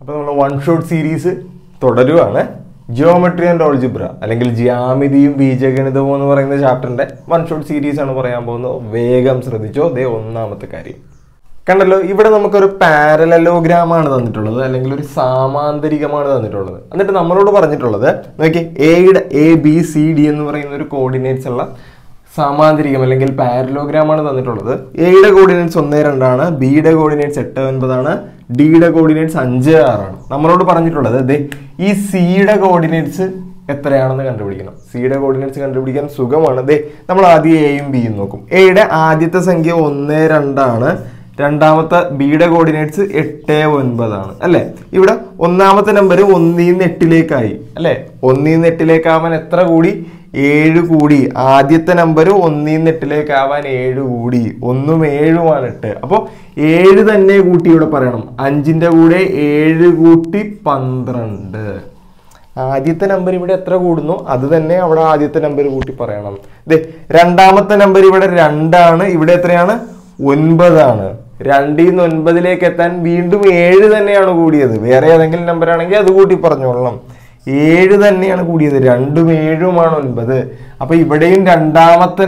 അപ്പോൾ നമ്മൾ one shot series തുടരുവാണ്. ജിയോമെട്രി ആൻഡ് ഓൾജിബ്ര അല്ലെങ്കിൽ ജിയാമിതിയും ബീജഗണിതവും എന്ന് പറയുന്ന ചാപ്റ്ററിന്റെ വൺ ഷോട്ട് സീരീസ് ആണ് പറയാൻ പോകുന്നത്. വേഗം ശ്രദ്ധിച്ചോ? അതേ ഒന്നാമത്തെ കാര്യം. കണ്ടല്ലോ ഇവിടെ നമുക്കൊരു പാരലലോഗ്രാം ആണ് തന്നിട്ടുള്ളത് അല്ലെങ്കിൽ ഒരു സാമാന്തരികമാണ് തന്നിട്ടുള്ളത്. എന്നിട്ട് നമ്മളോട് പറഞ്ഞിട്ടുള്ളത് നോക്കി എയുടെ എ ബി സി ഡി എന്ന് പറയുന്ന ഒരു കോർഡിനേറ്റ്സ് ഉള്ള സാമാന്തരികം അല്ലെങ്കിൽ പാരലോഗ്രാം ആണ് തന്നിട്ടുള്ളത് എയുടെ കോർഡിനേറ്റ്സ് ഒന്ന് രണ്ടാണ് ബിയുടെ കോർഡിനേറ്റ്സ് എട്ട് ഒൻപതാണ് ഡിയുടെ കോർഡിനേറ്റ്സ് അഞ്ച് ആറാണ്. നമ്മളോട് പറഞ്ഞിട്ടുള്ളത് ദേ ഈ സിയുടെ കോർഡിനേറ്റ്സ് എത്രയാണെന്ന് കണ്ടുപിടിക്കണം. സിയുടെ കോർഡിനേറ്റ്സ് കണ്ടുപിടിക്കാൻ സുഖമാണ്. ദേ നമ്മൾ ആദ്യം എയും ബിയും നോക്കും. എയുടെ ആദ്യത്തെ സംഖ്യ ഒന്ന് രണ്ടാണ്. രണ്ടാമത്തെ ബിയുടെ കോർഡിനേറ്റ്സ് എട്ട് ഒൻപതാണ്. അല്ലേ? ഇവിടെ ഒന്നാമത്തെ നമ്പർ ഒന്നിൽ നിന്ന് എട്ടിലേക്കായി. അല്ലേ? ഒന്നിൽ നിന്ന് എട്ടിലേക്കാവാൻ എത്ര കൂടി? ഏഴ് കൂടി. ആദ്യത്തെ നമ്പർ ഒന്നിൽ നിന്ന് എട്ടിലേക്ക് ആവാൻ ഏഴ് കൂടി. ഒന്നും ഏഴുമാണ് എട്ട്. അപ്പോൾ ഏഴ് തന്നെ കൂട്ടി ഇവിടെ പറയണം. അഞ്ചിന്റെ കൂടെ ഏഴ് കൂട്ടി പന്ത്രണ്ട്. ആദ്യത്തെ നമ്പർ ഇവിടെ എത്ര കൂടുന്നു? അത് തന്നെ അവിടെ ആദ്യത്തെ നമ്പർ കൂട്ടി പറയണം. ദേ രണ്ടാമത്തെ നമ്പർ ഇവിടെ രണ്ടാണ്. ഇവിടെ എത്രയാണ്? ഒൻപതാണ്. രണ്ടിൽ നിന്ന് ഒൻപതിലേക്ക് എത്താൻ വീണ്ടും ഏഴ് തന്നെയാണ് കൂടിയത്. വേറെ ഏതെങ്കിലും നമ്പർ ആണെങ്കിൽ അത് കൂട്ടി പറഞ്ഞോളണം. ഏഴ് തന്നെയാണ് കൂടിയത്. രണ്ടും ഏഴുമാണ് ഒൻപത്. അപ്പൊ ഇവിടെയും രണ്ടാമത്തെ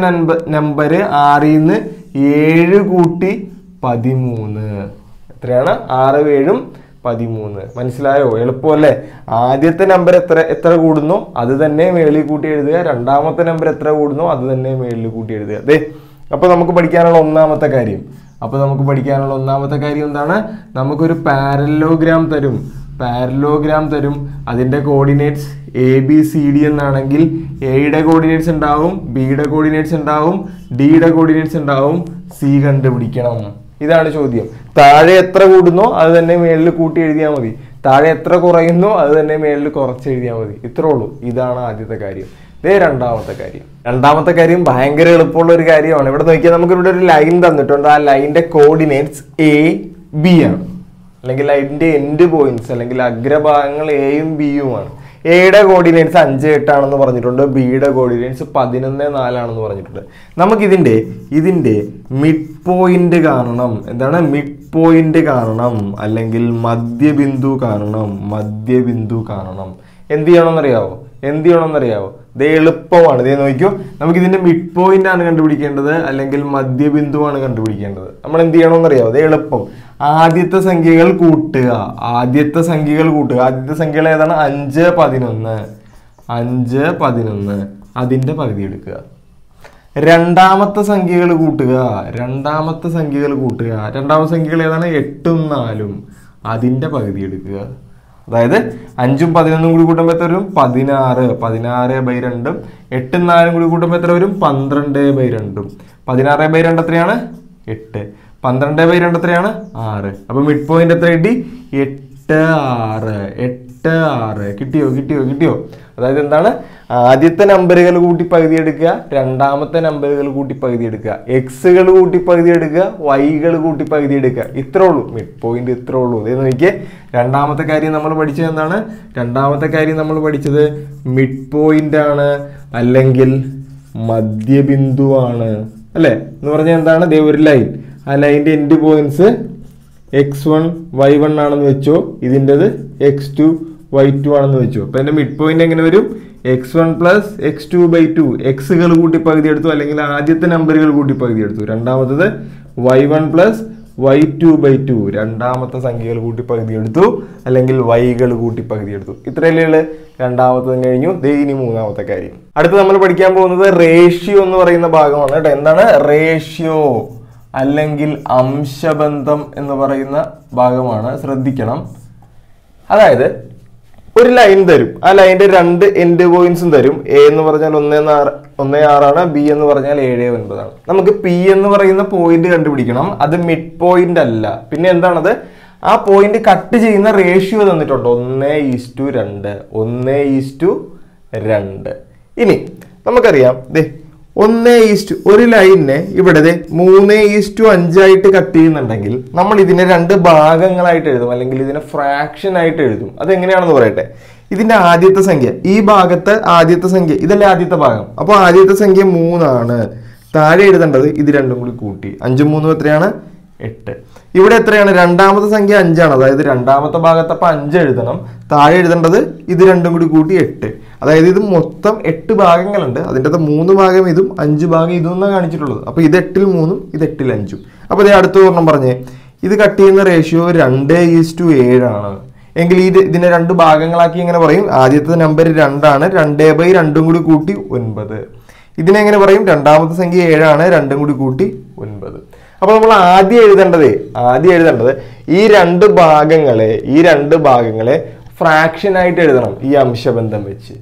നമ്പർ ആറിൽ നിന്ന് ഏഴ് കൂട്ടി പതിമൂന്ന്. എത്രയാണ്? ആറ് ഏഴും പതിമൂന്ന്. മനസ്സിലായോ? എളുപ്പമല്ലേ? ആദ്യത്തെ നമ്പർ എത്ര എത്ര കൂടുന്നു? അത് തന്നെ മേളിൽ കൂട്ടി എഴുതുക. രണ്ടാമത്തെ നമ്പർ എത്ര കൂടുന്നു? അത് തന്നെ മേളിൽ കൂട്ടി എഴുതുക. അതെ അപ്പൊ നമുക്ക് പഠിക്കാനുള്ള ഒന്നാമത്തെ കാര്യം. അപ്പൊ നമുക്ക് പഠിക്കാനുള്ള ഒന്നാമത്തെ കാര്യം എന്താണ്? നമുക്കൊരു പാരലോഗ്രാം തരും. പാരലോഗ്രാം തരും. അതിന്റെ coordinates A B C D എന്നാണെങ്കിൽ എയുടെ കോർഡിനേറ്റ്സ് ഉണ്ടാവും ബിയുടെ കോർഡിനേറ്റ്സ് ഉണ്ടാവും ഡിയുടെ കോർഡിനേറ്റ്സ് ഉണ്ടാവും. സി കണ്ടുപിടിക്കണം. ഇതാണ് ചോദ്യം. താഴെ എത്ര കൂടുന്നോ അത് തന്നെ മേളിൽ കൂട്ടി എഴുതിയാൽ മതി. താഴെ എത്ര കുറയുന്നോ അത് തന്നെ മേളിൽ കുറച്ച് എഴുതിയാൽ മതി. ഇത്രേ ഉള്ളൂ. ഇതാണ് ആദ്യത്തെ കാര്യം. ഇതേ രണ്ടാമത്തെ കാര്യം. രണ്ടാമത്തെ കാര്യം ഭയങ്കര എളുപ്പമുള്ള ഒരു കാര്യമാണ്. ഇവിടെ നോക്കിയാൽ നമുക്ക് ഇവിടെ ഒരു ലൈൻ തന്നിട്ടുണ്ട്. ആ ലൈനിന്റെ കോർഡിനേറ്റ്സ് എ ബി ആണ്. അല്ലെങ്കിൽ അതിന്റെ എൻഡ് പോയിന്റ്സ് അല്ലെങ്കിൽ അഗ്രഭാഗങ്ങൾ എയും ബിയുമാണ് എയുടെ കോർഡിനേറ്റ്സ് അഞ്ച് എട്ടാണെന്ന് പറഞ്ഞിട്ടുണ്ട് ബിയുടെ കോർഡിനേറ്റ്സ് പതിനൊന്ന് നാലാണെന്ന് പറഞ്ഞിട്ടുണ്ട്. നമുക്കിതിന്റെ ഇതിന്റെ മിഡ് പോയിന്റ് കാണണം. എന്താണ്? മിഡ് പോയിന്റ് കാണണം. അല്ലെങ്കിൽ മധ്യബിന്ദു കാണണം. മധ്യബിന്ദു കാണണം. എന്ത് ചെയ്യണമെന്നറിയാവോ? എന്ത് ചെയ്യണമെന്നറിയാവോ? ഇത് എളുപ്പമാണ്. ഇതേ നോക്കിയോ? നമുക്ക് ഇതിന്റെ മിഡ് പോയിന്റ് ആണ് കണ്ടുപിടിക്കേണ്ടത് അല്ലെങ്കിൽ മധ്യബിന്ദുവാണ് കണ്ടുപിടിക്കേണ്ടത്. നമ്മൾ എന്ത് ചെയ്യണമെന്നറിയാവോ? ഇത് എളുപ്പം. ആദ്യത്തെ സംഖ്യകൾ കൂട്ടുക. ആദ്യത്തെ സംഖ്യകൾ കൂട്ടുക. ആദ്യത്തെ സംഖ്യകൾ ഏതാണ്? അഞ്ച് പതിനൊന്ന്. അഞ്ച് പതിനൊന്ന്. അതിന്റെ പകുതി എടുക്കുക. രണ്ടാമത്തെ സംഖ്യകൾ കൂട്ടുക. രണ്ടാമത്തെ സംഖ്യകൾ കൂട്ടുക. രണ്ടാമത്തെ സംഖ്യകൾ ഏതാണ്? എട്ടും നാലും. അതിന്റെ പകുതി എടുക്കുക. അതായത് അഞ്ചും പതിനൊന്നും കൂടി കൂട്ടുമ്പോൾ എത്ര വരും? പതിനാറ്. പതിനാറ് ബൈ രണ്ടും എട്ടും നാലും കൂടി കൂട്ടുമ്പോൾ എത്ര വരും? പന്ത്രണ്ട് ബൈ രണ്ടും. പതിനാറ് ബൈ രണ്ട് എത്രയാണ്? എട്ട്. പന്ത്രണ്ട് ബൈ രണ്ട് എത്രയാണ്? ആറ്. അപ്പൊ മിഡ് പോയിന്റ് എത്ര കിട്ടി? എട്ട് ആറ്. എട്ട് ആറ്. കിട്ടിയോ? കിട്ടിയോ? കിട്ടിയോ? അതായത് എന്താണ്? ആദ്യത്തെ നമ്പറുകൾ കൂട്ടി പകുതി എടുക്കുക രണ്ടാമത്തെ നമ്പറുകൾ കൂട്ടി പകുതി എടുക്കുക എക്സുകൾ കൂട്ടി പകുതി എടുക്കുക വൈകൾ കൂട്ടി പകുതി എടുക്കുക. ഇത്രേ ഉള്ളൂ. മിഡ് പോയിന്റ് ഇത്രേ ഉള്ളൂ. ഇത് നോക്കിയേ. രണ്ടാമത്തെ കാര്യം നമ്മൾ പഠിച്ചത് എന്താണ്? രണ്ടാമത്തെ കാര്യം നമ്മൾ പഠിച്ചത് മിഡ് പോയിന്റ് ആണ് അല്ലെങ്കിൽ മധ്യബിന്ദുവാണ് അല്ലേ? എന്ന് പറഞ്ഞാൽ എന്താണ്? ദേ ഒരു ലൈൻ ആ ലൈന്റെ end points x one y one ആണെന്ന് വെച്ചോ. ഇതിന്റെത് എക്സ് ടു വൈ ടു ആണെന്ന് വെച്ചു. അപ്പൊ എന്റെ മിഡ് പോയിന്റ് എങ്ങനെ വരും? X one plus x two by two എക്സുകൾ കൂട്ടി പകുതി എടുത്തു അല്ലെങ്കിൽ ആദ്യത്തെ നമ്പറുകൾ കൂട്ടി പകുതി എടുത്തു. രണ്ടാമത്തത് y one plus y two by two രണ്ടാമത്തെ സംഖ്യകൾ കൂട്ടി പകുതി എടുത്തു അല്ലെങ്കിൽ വൈകൾ കൂട്ടി പകുതി എടുത്തു. ഇത്രയല്ലേ രണ്ടാമത്തതും കഴിഞ്ഞു. ഇനി മൂന്നാമത്തെ കാര്യം. അടുത്ത് നമ്മൾ പഠിക്കാൻ പോകുന്നത് റേഷ്യോ എന്ന് പറയുന്ന ഭാഗമാണ് കേട്ടോ. എന്താണ്? റേഷ്യോ അല്ലെങ്കിൽ അംശബന്ധം എന്ന് പറയുന്ന ഭാഗമാണ്. ശ്രദ്ധിക്കണം. അതായത് ഒരു ലൈൻ തരും. ആ ലൈനിന്റെ രണ്ട് എൻഡ് പോയിന്റ്സും തരും. എ എന്ന് പറഞ്ഞാൽ ഒന്ന് ആറ് ഒന്ന് ആറാണ് ബി എന്ന് പറഞ്ഞാൽ ഏഴ് ഒൻപതാണ് നമുക്ക് പി എന്ന് പറയുന്ന പോയിന്റ് കണ്ടുപിടിക്കണം. അത് മിഡ് പോയിന്റ് അല്ല. പിന്നെ എന്താണത്? ആ പോയിന്റ് കട്ട് ചെയ്യുന്ന റേഷ്യോ തന്നിട്ടുണ്ട്. ഒന്ന് ഈസ് ടു രണ്ട്. ഒന്ന് ഈസ് ടു രണ്ട്. ഇനി നമുക്കറിയാം. ദേ ഒന്ന് ഈസ്റ്റ് ഒരു ലൈനിനെ ഇവിടെ മൂന്ന് ഈസ്റ്റു അഞ്ചായിട്ട് കട്ട് ചെയ്യുന്നുണ്ടെങ്കിൽ നമ്മൾ ഇതിനെ രണ്ട് ഭാഗങ്ങളായിട്ട് എഴുതും അല്ലെങ്കിൽ ഇതിനെ ഫ്രാക്ഷൻ ആയിട്ട് എഴുതും. അതെങ്ങനെയാണെന്ന് പറയട്ടെ? ഇതിന്റെ ആദ്യത്തെ സംഖ്യ ഈ ഭാഗത്ത് ആദ്യത്തെ സംഖ്യ ഇതല്ലേ ആദ്യത്തെ ഭാഗം. അപ്പോൾ ആദ്യത്തെ സംഖ്യ മൂന്നാണ്. താഴെ എഴുതേണ്ടത് ഇത് രണ്ടും കൂടി കൂട്ടി. അഞ്ചും മൂന്നും എത്രയാണ്? എട്ട്. ഇവിടെ എത്രയാണ്? രണ്ടാമത്തെ സംഖ്യ അഞ്ചാണ്. അതായത് രണ്ടാമത്തെ ഭാഗത്ത് അപ്പം അഞ്ച് എഴുതണം. താഴെ എഴുതേണ്ടത് ഇത് രണ്ടും കൂടി കൂട്ടി എട്ട്. അതായത് ഇത് മൊത്തം എട്ട് ഭാഗങ്ങളുണ്ട്. അതിന്റെ മൂന്ന് ഭാഗം ഇതും അഞ്ച് ഭാഗം ഇതും എന്നാണ് കാണിച്ചിട്ടുള്ളത്. അപ്പോൾ ഇത് എട്ടിൽ മൂന്നും ഇത് എട്ടിൽ അഞ്ചും. അപ്പോൾ ഇത് അടുത്ത ഒരെണ്ണം പറഞ്ഞേ. ഇത് കട്ട് ചെയ്യുന്ന റേഷ്യോ രണ്ട് ഈസ് ടു ഏഴാണ് എങ്കിൽ ഇത് ഇതിനെ രണ്ട് ഭാഗങ്ങളാക്കി ഇങ്ങനെ പറയും? ആദ്യത്തെ നമ്പർ രണ്ടാണ്. രണ്ടേ ബൈ രണ്ടും കൂടി കൂട്ടി ഒൻപത്. ഇതിനെങ്ങനെ പറയും? രണ്ടാമത്തെ സംഖ്യ ഏഴാണ്. രണ്ടും കൂടി കൂട്ടി ഒൻപത്. അപ്പൊ നമ്മൾ ആദ്യം എഴുതേണ്ടത് ആദ്യം എഴുതേണ്ടത് ഈ രണ്ട് ഭാഗങ്ങളെ ഈ രണ്ട് ഭാഗങ്ങളെ ഫ്രാക്ഷൻ ആയിട്ട് എഴുതണം. ഈ അംശബന്ധം വെച്ച്.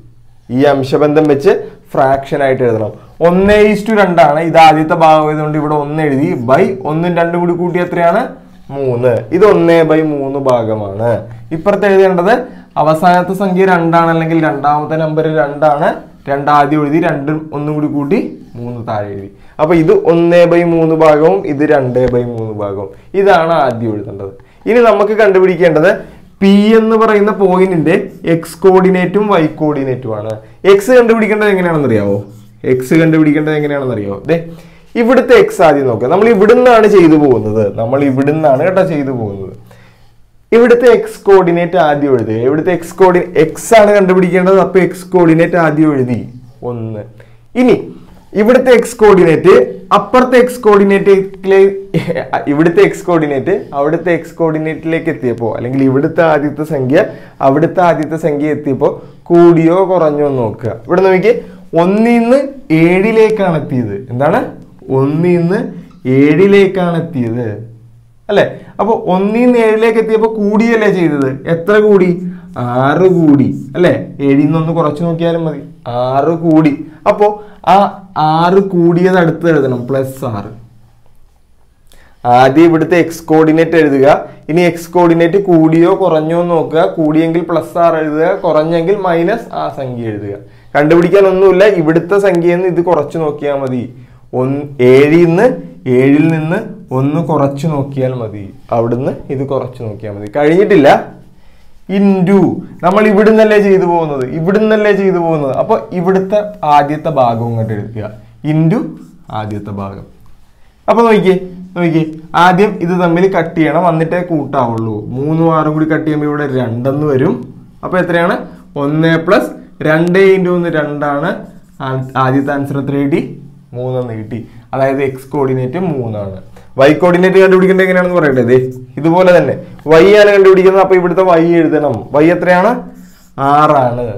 ഈ അംശബന്ധം വെച്ച് ഫ്രാക്ഷൻ ആയിട്ട് എഴുതണം. ഒന്നേ ഈസ്റ്റു രണ്ടാണ് ഇത് ആദ്യത്തെ ഭാഗം ആയതുകൊണ്ട് ഇവിടെ ഒന്ന് എഴുതി ബൈ ഒന്നും രണ്ടും കൂടി കൂട്ടി എത്രയാണ്? മൂന്ന്. ഇത് ഒന്നേ ബൈ മൂന്ന് ഭാഗമാണ്. ഇപ്പുറത്ത് എഴുതേണ്ടത് അവസാനത്തെ സംഖ്യ രണ്ടാണ് അല്ലെങ്കിൽ രണ്ടാമത്തെ നമ്പർ രണ്ടാണ്. രണ്ടാദ്യം എഴുതി രണ്ടും ഒന്നും കൂടി കൂട്ടി മൂന്ന് താഴെ എഴുതി. അപ്പൊ ഇത് ഒന്നേ ബൈ മൂന്ന് ഭാഗവും ഇത് രണ്ടേ ബൈ മൂന്ന് ഭാഗവും. ഇതാണ് ആദ്യം എഴുതേണ്ടത്. ഇനി നമുക്ക് കണ്ടുപിടിക്കേണ്ടത് പി എന്ന് പറയുന്ന പോയിന്റിന്റെ എക്സ് കോർഡിനേറ്റും വൈ കോർഡിനേറ്റും ആണ്. എക്സ് കണ്ടുപിടിക്കേണ്ടത് എങ്ങനെയാണെന്ന് അറിയാവോ? എക്സ് കണ്ടുപിടിക്കേണ്ടത് എങ്ങനെയാണെന്ന് അറിയാവോ? ദേ ഇവിടുത്തെ എക്സ് ആദ്യം നോക്കുക നമ്മൾ ഇവിടുന്നാണ് ചെയ്തു പോകുന്നത്. നമ്മൾ ഇവിടുന്നാണ് കേട്ടോ ചെയ്തു പോകുന്നത്. ഇവിടുത്തെ എക്സ് കോർഡിനേറ്റ് ആദ്യം എഴുതുക ഇവിടുത്തെ എക്സ് കോർഡിനേ എക്സ് ആണ് കണ്ടുപിടിക്കേണ്ടത്. അപ്പൊ എക്സ് കോർഡിനേറ്റ് ആദ്യം എഴുതി. ഒന്ന്. ഇനി ഇവിടുത്തെ എക്സ് കോർഡിനേറ്റ് അപ്പുറത്തെ എക്സ് കോർഡിനേറ്റിലെ ഇവിടുത്തെ എക്സ് കോർഡിനേറ്റ് അവിടുത്തെ എക്സ് കോർഡിനേറ്റിലേക്ക് എത്തിയപ്പോൾ അല്ലെങ്കിൽ ഇവിടുത്തെ ആദ്യത്തെ സംഖ്യ അവിടുത്തെ ആദ്യത്തെ സംഖ്യ എത്തിയപ്പോൾ കൂടിയോ കുറഞ്ഞോ നോക്കുക. ഇവിടെ നോക്കി ഒന്നിൽ നിന്ന് ഏഴിലേക്കാണ് എത്തിയത്. എന്താണ്? ഒന്നിൽ നിന്ന് ഏഴിലേക്കാണ് എത്തിയത്. അല്ലെ? അപ്പൊ നിന്ന് ഏഴിലേക്ക് എത്തിയപ്പോൾ കൂടിയല്ലേ ചെയ്തത്? എത്ര കൂടി? ആറ് കൂടി. അല്ലെ? ഏഴിൽ നിന്ന് ഒന്ന് കുറച്ച് നോക്കിയാലും മതി. ആറ് കൂടി. അപ്പോ ആ ആറ് കൂടിയത് അടുത്ത് എഴുതണം പ്ലസ് ആറ് ആദ്യം ഇവിടുത്തെ എക്സ് കോർഡിനേറ്റ് എഴുതുക. ഇനി എക്സ് കോർഡിനേറ്റ് കൂടിയോ കുറഞ്ഞോ നോക്കുക. കൂടിയെങ്കിൽ പ്ലസ് ആറ് എഴുതുക. കുറഞ്ഞെങ്കിൽ മൈനസ് ആ സംഖ്യ എഴുതുക. കണ്ടുപിടിക്കാൻ ഒന്നുമില്ല. ഇവിടുത്തെ സംഖ്യയിൽ നിന്ന് ഇത് കുറച്ച് നോക്കിയാൽ മതി. ഒന്ന് ഏഴിൽ നിന്ന് ഏഴിൽ നിന്ന് ഒന്ന് കുറച്ച് നോക്കിയാൽ മതി. അവിടുന്ന് ഇത് കുറച്ച് നോക്കിയാൽ മതി. കഴിഞ്ഞിട്ടില്ല? ഇന്റു നമ്മൾ ഇവിടുന്നല്ലേ ചെയ്തു പോകുന്നത്? ഇവിടുന്നല്ലേ ചെയ്തു പോകുന്നത്? അപ്പൊ ഇവിടുത്തെ ആദ്യത്തെ ഭാഗം ഇങ്ങോട്ട് എടുക്കുക. ഇന്റു ആദ്യത്തെ ഭാഗം. അപ്പൊ നോക്കിയേ നോക്കിയേ. ആദ്യം ഇത് തമ്മിൽ കട്ട് ചെയ്യണം എന്നിട്ടേ കൂട്ടാവുള്ളൂ. മൂന്നും ആറും കൂടി കട്ട് ചെയ്യുമ്പോൾ ഇവിടെ രണ്ടെന്ന് വരും. അപ്പൊ എത്രയാണ്? ഒന്ന് പ്ലസ് രണ്ട് ഇന്റു ഒന്ന് രണ്ടാണ്. ആദ്യത്തെ ആൻസർ എത്ര കിട്ടി? മൂന്നെന്ന് കിട്ടി. അതായത് എക്സ് കോർഡിനേറ്റ് മൂന്നാണ്. വൈ കോർഡിനേറ്റ് കണ്ടുപിടിക്കേണ്ടത് എങ്ങനെയാണെന്ന് പറയട്ടെ ദേ ഇതുപോലെ തന്നെ. വൈ ആണ് കണ്ടുപിടിക്കുന്നത് അപ്പൊ ഇവിടുത്തെ വൈ എഴുതണം. വൈ എത്രയാണ്? ആറാണ്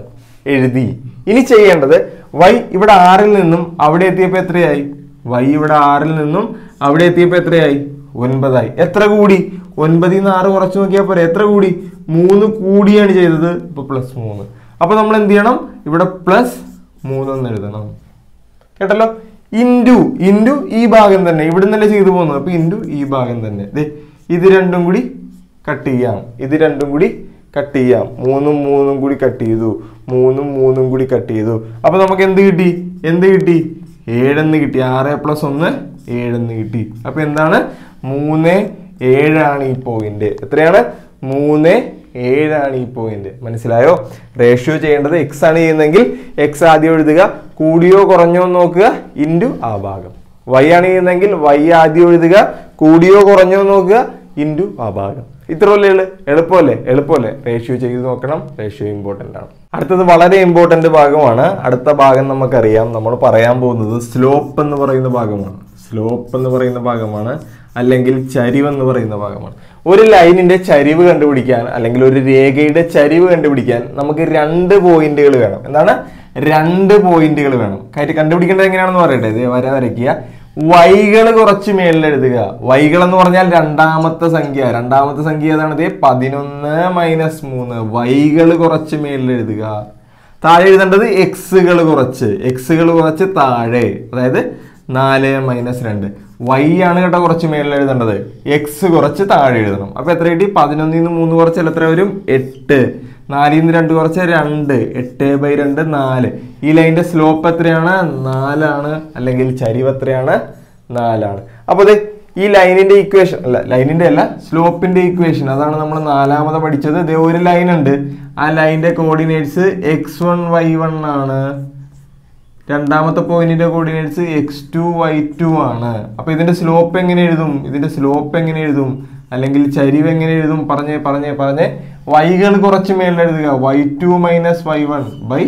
എഴുതി. ഇനി ചെയ്യേണ്ടത് വൈ ഇവിടെ ആറിൽ നിന്നും അവിടെ എത്തിയപ്പോൾ എത്രയായി? വൈ ഇവിടെ ആറിൽ നിന്നും അവിടെ എത്തിയപ്പോൾ എത്രയായി? ഒൻപതായി. എത്ര കൂടി? ഒൻപതിൽ നിന്ന് ആറ് കുറച്ച് നോക്കിയാൽ പോരെ. എത്ര കൂടി? മൂന്ന് കൂടിയാണ് ചെയ്തത്. ഇപ്പൊ പ്ലസ് മൂന്ന്. അപ്പൊ നമ്മൾ എന്ത് ചെയ്യണം? ഇവിടെ പ്ലസ് മൂന്നെന്ന് എഴുതണം. കേട്ടല്ലോ? ഇന്റു ഇന്റു ഈ ഭാഗം തന്നെ. ഇവിടെ നിന്നല്ലേ ചെയ്തു പോകുന്നത്? അപ്പോൾ ഇന്റു ഈ ഭാഗം തന്നെ. ദേ ഇത് രണ്ടും കൂടി കട്ട് ചെയ്യാം. ഇത് രണ്ടും കൂടി കട്ട് ചെയ്യാം. മൂന്നും മൂന്നും കൂടി കട്ട് ചെയ്തു. മൂന്നും മൂന്നും കൂടി കട്ട് ചെയ്തു. അപ്പോൾ നമുക്ക് എന്ത് കിട്ടി? എന്ത് കിട്ടി? ഏഴെന്ന് കിട്ടി. ആറ് പ്ലസ് ഒന്ന് ഏഴെന്ന് കിട്ടി. അപ്പോൾ എന്താണ്? മൂന്ന് ഏഴാണ് ഈ പോയിന്റ് എത്രയാണ്? മൂന്ന് ഏഴാണ് ഈ പോയിന്റ് മനസ്സിലായോ? റേഷ്യോ ചെയ്യേണ്ടത് എക്സ് ആണ് ചെയ്യുന്നതെങ്കിൽ എക്സ് ആദ്യം എഴുതുക. കൂടിയോ കുറഞ്ഞോ എന്ന് നോക്കുക. ഇന്റു ആ ഭാഗം. വൈ ആണ് ചെയ്യുന്നതെങ്കിൽ വൈ ആദ്യം എഴുതുക. കൂടിയോ കുറഞ്ഞോ നോക്കുക. ഇന്റു ആ ഭാഗം. ഉള്ളു? എളുപ്പമല്ലേ? എളുപ്പമല്ലേ? റേഷ്യോ ചെയ്ത് നോക്കണം. റേഷ്യോ ഇമ്പോർട്ടന്റ് ആണ്. അടുത്തത് വളരെ ഇമ്പോർട്ടന്റ് ഭാഗമാണ്. അടുത്ത ഭാഗം നമുക്കറിയാം. നമ്മൾ പറയാൻ പോകുന്നത് സ്ലോപ്പ് എന്ന് പറയുന്ന ഭാഗമാണ്. സ്ലോപ്പ് എന്ന് പറയുന്ന ഭാഗമാണ്. അല്ലെങ്കിൽ ചരിവ് എന്ന് പറയുന്ന ഭാഗമാണ്. ഒരു ലൈനിന്റെ ചരിവ് കണ്ടുപിടിക്കാൻ അല്ലെങ്കിൽ ഒരു രേഖയുടെ ചരിവ് കണ്ടുപിടിക്കാൻ നമുക്ക് രണ്ട് പോയിന്റുകൾ വേണം. എന്താണ്? രണ്ട് പോയിന്റുകൾ വേണം. കാര്യം കണ്ടുപിടിക്കേണ്ടത് എങ്ങനെയാണെന്ന് പറയട്ടെ. ഇത് വര വരയ്ക്കുക. വൈകൾ കുറച്ച് മേളിലെഴുതുക വൈകൾ എന്ന് പറഞ്ഞാൽ രണ്ടാമത്തെ സംഖ്യ. രണ്ടാമത്തെ സംഖ്യ ഏതാണ്? ഇത് പതിനൊന്ന് മൈനസ് മൂന്ന്. വൈകൾ കുറച്ച് മേളിലെഴുതുക താഴെ എഴുതേണ്ടത് എക്സുകൾ കുറച്ച്. എക്സുകൾ കുറച്ച് താഴെ. അതായത് നാല് മൈനസ് രണ്ട്. വൈ ആണ് കേട്ടോ കുറച്ച് മേളിൽ എഴുതേണ്ടത്. എക്സ് കുറച്ച് താഴെ എഴുതണം. അപ്പൊ എത്ര കിട്ടി? പതിനൊന്നിൽ നിന്ന് മൂന്ന് കുറച്ചാൽ എത്ര വരും? എട്ട്. നാലിൽ നിന്ന് രണ്ട് കുറച്ച് രണ്ട്. എട്ട് ബൈ രണ്ട് നാല്. ഈ ലൈനിന്റെ സ്ലോപ്പ് എത്രയാണ്? നാലാണ്. അല്ലെങ്കിൽ ചരിവ് എത്രയാണ്? നാലാണ്. അപ്പോൾ ദേ ഈ ലൈനിന്റെ ഇക്വേഷൻ അല്ല ലൈനിന്റെ അല്ല സ്ലോപ്പിന്റെ ഇക്വേഷൻ അതാണ് നമ്മൾ നാലാമത് പഠിച്ചത്. ഇതേ ഒരു ലൈൻ ഉണ്ട്. ആ ലൈനിന്റെ coordinates x one y one ആണ്. രണ്ടാമത്തെ പോയിന്റിന്റെ coordinates x two y two ആണ്. അപ്പൊ ഇതിന്റെ സ്ലോപ്പ് എങ്ങനെ എഴുതും? ഇതിന്റെ സ്ലോപ്പ് എങ്ങനെ എഴുതും? അല്ലെങ്കിൽ ചരിവ് എങ്ങനെ എഴുതും? പറഞ്ഞേ പറഞ്ഞേ പറഞ്ഞേ വൈകൾ കുറച്ച് മേളിൽ എഴുതുക. Y two minus y one by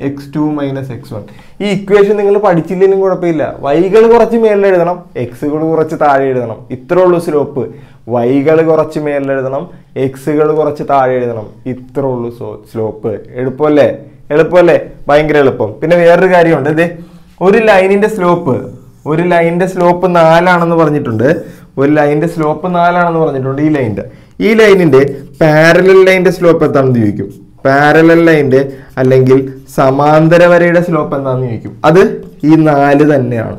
x two minus x one ഈ ഇക്വേഷൻ നിങ്ങൾ പഠിച്ചില്ലെങ്കിലും കുഴപ്പമില്ല. വൈകൾ കുറച്ച് മേളിൽ എഴുതണം എക്സുകൾ കുറച്ച് താഴെ എഴുതണം. ഇത്രേ ഉള്ളൂ സ്ലോപ്പ് വൈകൾ കുറച്ച് മേളിൽ എഴുതണം എക്സുകൾ കുറച്ച് താഴെ എഴുതണം. ഇത്രേ ഉള്ളൂ സ്ലോപ്പ് എളുപ്പമല്ലേ? എളുപ്പമല്ലേ? ഭയങ്കര എളുപ്പം. പിന്നെ വേറൊരു കാര്യമുണ്ട്. ഇതേ ഒരു ലൈനിന്റെ സ്ലോപ്പ്. ഒരു ലൈനിന്റെ സ്ലോപ്പ് നാലാണെന്ന് പറഞ്ഞിട്ടുണ്ട്. ഒരു ലൈനിന്റെ സ്ലോപ്പ് നാലാണെന്ന് പറഞ്ഞിട്ടുണ്ട് ഈ ലൈനിന്റെ. ഈ ലൈനിന്റെ പാരലൽ ലൈനിന്റെ സ്ലോപ്പ് എന്താണെന്ന് ചോദിക്കും? പാരലൽ ലൈനിന്റെ അല്ലെങ്കിൽ സമാന്തര വരയുടെ സ്ലോപ്പ് എന്താണെന്ന് ചോദിക്കും? അത് ഈ നാല് തന്നെയാണ്.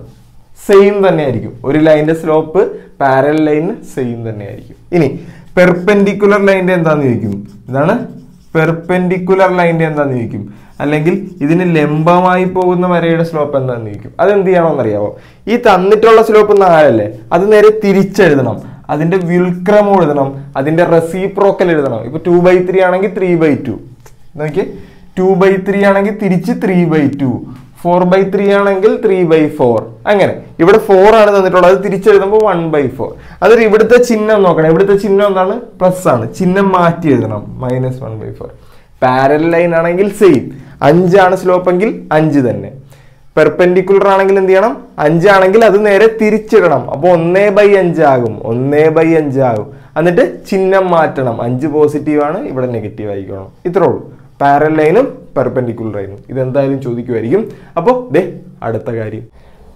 സെയിം തന്നെയായിരിക്കും. ഒരു ലൈനിന്റെ സ്ലോപ്പ് പാരലൽ ലൈൻ സെയിം തന്നെയായിരിക്കും. ഇനി പെർപെൻഡിക്കുലർ ലൈനിന്റെ എന്താന്ന് ചോദിക്കും? ഇതാണ് പെർപെൻഡിക്കുലർ ലൈന്റെ എന്താന്ന് ചോദിക്കും. അല്ലെങ്കിൽ ഇതിന് ലംബമായി പോകുന്ന വരയുടെ സ്ലോപ്പ് എന്താന്ന് ചോദിക്കും. അതെന്ത് ചെയ്യണമെന്ന് അറിയാമോ ഈ തന്നിട്ടുള്ള സ്ലോപ്പ് നാലല്ലേ അത് നേരെ തിരിച്ചെഴുതണം. അതിന്റെ വിൽക്രമം എഴുതണം. അതിന്റെ റെസിപ്രോക്കൽ എഴുതണം. ഇപ്പൊ ടു ബൈ ത്രീ ആണെങ്കിൽ ത്രീ ബൈ ടു നോക്കി ടു ബൈ ത്രീ ആണെങ്കിൽ തിരിച്ച് three by two four by three ആണെങ്കിൽ ത്രീ ബൈ ഫോർ അങ്ങനെ. ഇവിടെ ഫോർ ആണ് തന്നിട്ടുള്ളത്. അത് തിരിച്ചെഴുതുമ്പോൾ വൺ ബൈ ഫോർ അതൊരു ഇവിടുത്തെ ചിഹ്നം നോക്കണം. ഇവിടുത്തെ ചിഹ്നം എന്താണ്? പ്ലസ് ആണ്. ചിഹ്നം മാറ്റി എഴുതണം. Minus one by four parallel line ആണെങ്കിൽ സെയിം അഞ്ചാണ് സ്ലോപ്പ് എങ്കിൽ അഞ്ച് തന്നെ. പെർപെൻഡിക്കുലർ ആണെങ്കിൽ എന്ത് ചെയ്യണം? അഞ്ചാണെങ്കിൽ അത് നേരെ തിരിച്ചിടണം. അപ്പോൾ ഒന്നേ ബൈ അഞ്ചാകും ഒന്നേ ബൈ അഞ്ചാകും എന്നിട്ട് ചിഹ്നം മാറ്റണം. അഞ്ച് പോസിറ്റീവ് ആണ്. ഇവിടെ നെഗറ്റീവ് ആയിക്കോണം ഇത്രേ ഉള്ളൂ. പാരൽ ലൈനും പെർപെൻഡിക്കുലർ ആയിരുന്നു ഇതെന്തായാലും ചോദിക്കുമായിരിക്കും അപ്പോൾ ദേ അടുത്ത കാര്യം.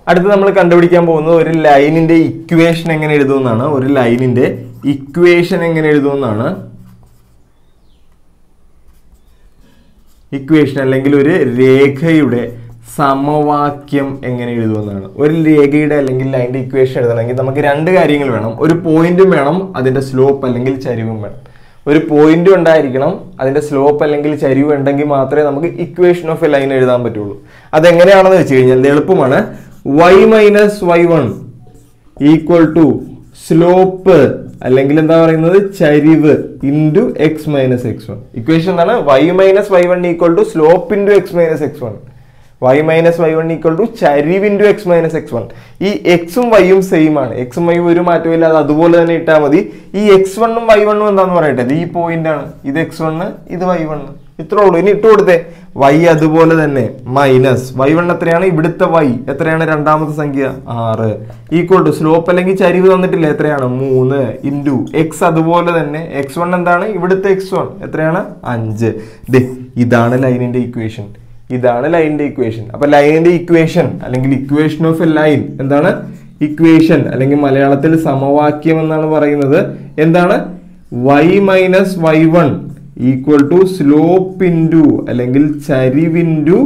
അടുത്ത് നമ്മൾ കണ്ടുപിടിക്കാൻ പോകുന്നത് ഒരു ലൈനിന്റെ ഇക്വേഷൻ എങ്ങനെ എഴുതുമെന്നാണ്. ഒരു ലൈനിന്റെ ഇക്വേഷൻ എങ്ങനെ എഴുതുമെന്നാണ്. ഇക്വേഷൻ അല്ലെങ്കിൽ ഒരു രേഖയുടെ സമവാക്യം എങ്ങനെ എഴുതുമെന്നാണ്. ഒരു രേഖയുടെ അല്ലെങ്കിൽ ലൈന്റെ ഇക്വേഷൻ എഴുതണമെങ്കിൽ നമുക്ക് രണ്ട് കാര്യങ്ങൾ വേണം. ഒരു പോയിന്റും വേണം അതിന്റെ സ്ലോപ്പ് അല്ലെങ്കിൽ ചരിവും വേണം. ഒരു പോയിന്റ് ഉണ്ടായിരിക്കണം അതിന്റെ സ്ലോപ്പ് അല്ലെങ്കിൽ ചരിവ് ഉണ്ടെങ്കിൽ മാത്രമേ നമുക്ക് ഇക്വേഷൻ ഓഫ് എ ലൈൻ എഴുതാൻ പറ്റുള്ളൂ. അതെങ്ങനെയാണെന്ന് വെച്ച് കഴിഞ്ഞാൽ എളുപ്പമാണ്. Y minus y one equal to slope അല്ലെങ്കിൽ എന്താ പറയുന്നത്? ചരിവ് into x minus x one equation എന്താണ്? Y minus y one equal to slope into x minus x one y minus y one equal to ചരിവ് into x minus x one ഈ എക്സും വൈയും same ആണ്. എക്സും വൈയും ഒരു മാറ്റവും ഇല്ലാതെ അതുപോലെ തന്നെ ഇട്ടാൽ മതി. ഈ എക്സ് വണ്ണും വൈ വണ്ണും എന്താന്ന് പറയട്ടെ? ഈ പോയിന്റ് ആണ്. ഇത് എക്സ് വണ്ണ് ഇത് വൈ വണ്ണ് ഇത്രേ ഉള്ളൂ. ഇനി ഇട്ട് കൊടുത്തേ. വൈ അതുപോലെ തന്നെ മൈനസ് വൈ വൺ എത്രയാണ്? ഇവിടുത്തെ വൈ എത്രയാണ്? രണ്ടാമത്തെ സംഖ്യ ആറ്. ഈക്വൽ ടു സ്ലോപ്പ് അല്ലെങ്കിൽ ചരിവ് തന്നിട്ടില്ല? എത്രയാണ്? മൂന്ന് ഇന്റു എക്സ് അതുപോലെ തന്നെ എക്സ് വൺ എന്താണ്? ഇവിടുത്തെ എക്സ് വൺ എത്രയാണ്? അഞ്ച്. ഇതാണ് ലൈനിന്റെ ഇക്വേഷൻ ഇതാണ് ലൈനിന്റെ ഇക്വേഷൻ അപ്പൊ ലൈനിന്റെ ഇക്വേഷൻ അല്ലെങ്കിൽ ഇക്വേഷൻ ഓഫ് എ ലൈൻ എന്താണ്? ഇക്വേഷൻ അല്ലെങ്കിൽ മലയാളത്തിൽ സമവാക്യം എന്നാണ് പറയുന്നത്. എന്താണ്? Y minus y one equal to slope into അല്ലെങ്കിൽ ചരിവിന്റു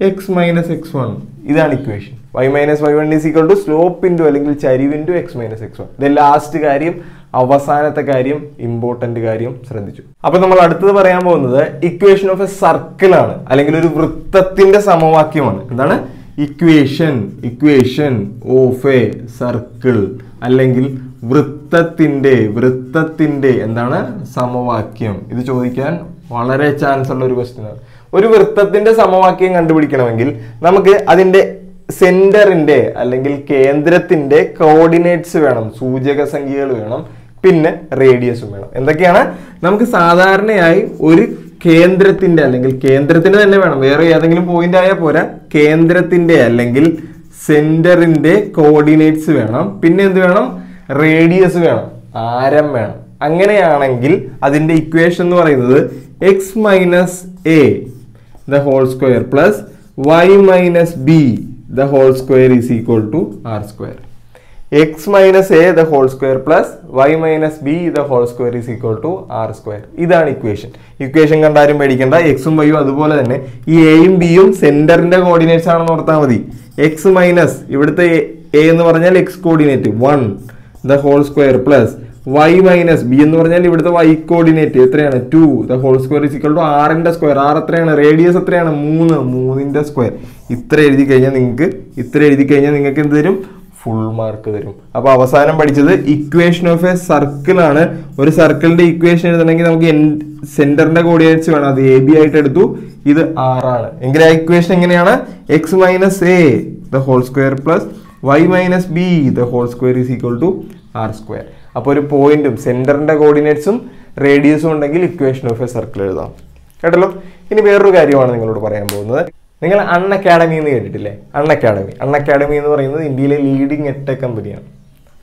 എക്സ് മൈനസ് എക്സ് വൺ ഇതാണ് equation y minus y one is equal to slope into അല്ലെങ്കിൽ ചരിവ് into x minus x one ഇത് ലാസ്റ്റ് കാര്യം അവസാനത്തെ കാര്യം ഇമ്പോർട്ടന്റ് കാര്യം ശ്രദ്ധിച്ചു. അപ്പോൾ നമ്മൾ അടുത്തത് പറയാൻ പോകുന്നത് ഇക്വേഷൻ ഓഫ് എ സർക്കിൾ ആണ്. അല്ലെങ്കിൽ ഒരു വൃത്തത്തിന്റെ സമവാക്യമാണ്. എന്താണ്? Equation equation of a circle അല്ലെങ്കിൽ വൃത്തത്തിന്റെ വൃത്തത്തിന്റെ എന്താണ് സമവാക്യം? ഇത് ചോദിക്കാൻ വളരെ ചാൻസ് ഉള്ള ഒരു ക്വസ്റ്റ്യൻ ആണ്. ഒരു വൃത്തത്തിന്റെ സമവാക്യം കണ്ടുപിടിക്കണമെങ്കിൽ നമുക്ക് അതിന്റെ സെന്ററിന്റെ അല്ലെങ്കിൽ കേന്ദ്രത്തിന്റെ കോർഡിനേറ്റ്സ് വേണം സൂചക സംഖ്യകൾ വേണം പിന്നെ റേഡിയസും വേണം. എന്തൊക്കെയാണ്? നമുക്ക് സാധാരണയായി ഒരു കേന്ദ്രത്തിന്റെ അല്ലെങ്കിൽ കേന്ദ്രത്തിന് തന്നെ വേണം. വേറെ ഏതെങ്കിലും പോയിന്റ് ആയാൽ പോരാ. കേന്ദ്രത്തിന്റെ അല്ലെങ്കിൽ സെന്ററിന്റെ കോർഡിനേറ്റ്സ് വേണം. പിന്നെ എന്ത് വേണം? റേഡിയസ് വേണം. ആരം വേണം. അങ്ങനെയാണെങ്കിൽ അതിന്റെ ഇക്വേഷൻ എന്ന് പറയുന്നത് x minus a the whole square plus y minus b the whole square is equal to r square x minus a the whole square plus y minus b the whole square is equal to r square ഇതാണ് equation equation കണ്ടാരും പേടിക്കേണ്ട. എക്സും വൈയും അതുപോലെ തന്നെ ഈ എയും ബിയും സെന്ററിന്റെ കോർഡിനേറ്റ്സ് ആണെന്ന് ഓർത്താൽ മതി. എക്സ് മൈനസ് ഇവിടുത്തെ എ എന്ന് പറഞ്ഞാൽ x coordinate one the whole square plus y minus b എന്ന് പറഞ്ഞാൽ ഇവിടുത്തെ വൈ കോർഡിനേറ്റ് എത്രയാണ്? Two the whole square is equal to ആറിന്റെ സ്ക്വയർ ആർ എത്രയാണ്? റേഡിയസ് എത്രയാണ്? മൂന്ന്. മൂന്നിന്റെ സ്ക്വയർ ഇത്ര എഴുതി കഴിഞ്ഞാൽ നിങ്ങൾക്ക് ഇത്ര എഴുതി കഴിഞ്ഞാൽ നിങ്ങൾക്ക് എന്ത് തരും? ഫുൾ മാർക്ക് തരും. അപ്പൊ അവസാനം പഠിച്ചത് ഇക്വേഷൻ ഓഫ് എ സർക്കിൾ ആണ്. ഒരു സർക്കിളിന്റെ ഇക്വേഷൻ എഴുതണമെങ്കിൽ നമുക്ക് സെന്ററിന്റെ കോർഡിനേറ്റ്സ് വേണം. അത് എ ബി ആയിട്ട് എടുത്തു. ഇത് ആറാണ് എങ്കിൽ ആ ഇക്വേഷൻ എങ്ങനെയാണ്? X minus a the whole square plus y minus b the whole square is equal to r square അപ്പോൾ ഒരു പോയിന്റും സെന്ററിന്റെ കോർഡിനേറ്റ്സും റേഡിയസും ഉണ്ടെങ്കിൽ ഇക്വേഷൻ ഓഫ് എ സർക്കിൾ എഴുതാം. കേട്ടല്ലോ? ഇനി വേറൊരു കാര്യമാണ് നിങ്ങളോട് പറയാൻ പോകുന്നത്. നിങ്ങൾ അൺ അക്കാഡമി എന്ന് കേട്ടിട്ടില്ലേ? അൺ അക്കാഡമി. അൺ അക്കാഡമി എന്ന് പറയുന്നത് ഇന്ത്യയിലെ ലീഡിങ് എട്ടെക് കമ്പനിയാണ്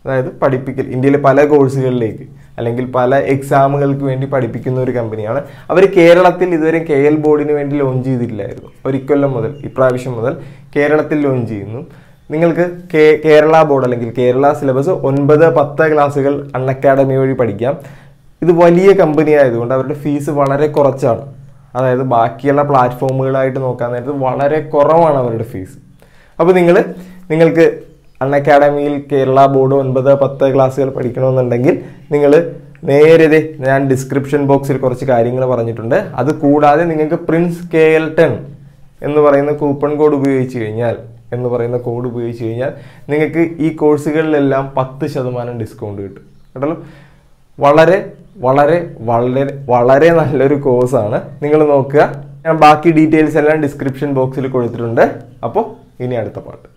അതായത് പഠിപ്പിക്കൽ ഇന്ത്യയിലെ പല കോഴ്സുകളിലേക്ക് അല്ലെങ്കിൽ പല എക്സാമുകൾക്ക് വേണ്ടി പഠിപ്പിക്കുന്ന ഒരു കമ്പനിയാണ് അവർ കേരളത്തിൽ ഇതുവരെ കെ എൽ ബോർഡിന് വേണ്ടി ലോഞ്ച് ചെയ്തിട്ടില്ലായിരുന്നു. ഒരിക്കൊല്ലം മുതൽ ഇപ്രാവശ്യം മുതൽ കേരളത്തിൽ ലോഞ്ച് ചെയ്യുന്നു. നിങ്ങൾക്ക് കേരള ബോർഡ് അല്ലെങ്കിൽ കേരള സിലബസ് ഒൻപത് പത്ത് ക്ലാസ്സുകൾ അൺ അക്കാഡമി വഴി പഠിക്കാം. ഇത് വലിയ കമ്പനി ആയതുകൊണ്ട് അവരുടെ ഫീസ് വളരെ കുറച്ചാണ്. അതായത് ബാക്കിയുള്ള പ്ലാറ്റ്ഫോമുകളായിട്ട് നോക്കാൻ നേരത്ത് വളരെ കുറവാണ് അവരുടെ ഫീസ് അപ്പോൾ നിങ്ങൾ നിങ്ങൾക്ക് അൺ അക്കാഡമിയിൽ കേരള ബോർഡ് ഒൻപത് പത്ത് ക്ലാസ്സുകൾ പഠിക്കണമെന്നുണ്ടെങ്കിൽ നിങ്ങൾ നേരെ ഞാൻ ഡിസ്ക്രിപ്ഷൻ ബോക്സിൽ കുറച്ച് കാര്യങ്ങൾ പറഞ്ഞിട്ടുണ്ട്. അത് കൂടാതെ നിങ്ങൾക്ക് പ്രിൻസ് കെ എൽ ടെൻ എന്ന് പറയുന്ന കൂപ്പൺ കോഡ് ഉപയോഗിച്ച് കഴിഞ്ഞാൽ എന്ന് പറയുന്ന കോഡ് ഉപയോഗിച്ച് കഴിഞ്ഞാൽ നിങ്ങൾക്ക് ഈ കോഴ്സുകളിലെല്ലാം പത്ത് ശതമാനം ഡിസ്കൗണ്ട് കിട്ടും. കേട്ടല്ലോ? വളരെ വളരെ വളരെ വളരെ നല്ലൊരു കോഴ്സാണ് നിങ്ങൾ നോക്കുക. ഞാൻ ബാക്കി ഡീറ്റെയിൽസ് എല്ലാം ഡിസ്ക്രിപ്ഷൻ ബോക്സിൽ കൊടുത്തിട്ടുണ്ട്. അപ്പോൾ ഇനി അടുത്ത പാട്ട്